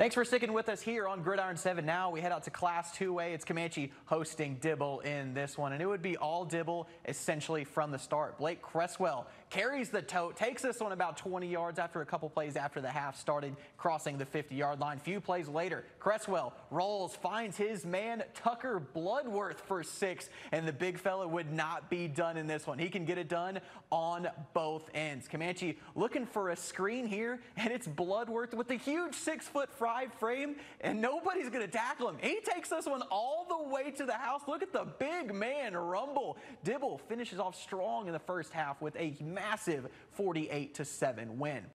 Thanks for sticking with us here on Gridiron 7 now. We head out to Class 2A. It's Comanche hosting Dibble in this one, and it would be all Dibble essentially from the start. Blake Cresswell carries the tote, takes this one about 20 yards after a couple plays after the half started crossing the 50-yard line. Few plays later, Cresswell rolls, finds his man Tucker Bloodworth for six, and the big fella would not be done in this one. He can get it done on both ends. Comanche looking for a screen here, and it's Bloodworth with the huge six-foot front frame, and nobody's going to tackle him. He takes this one all the way to the house. Look at the big man rumble. Dibble finishes off strong in the first half with a massive 48 to 7 win.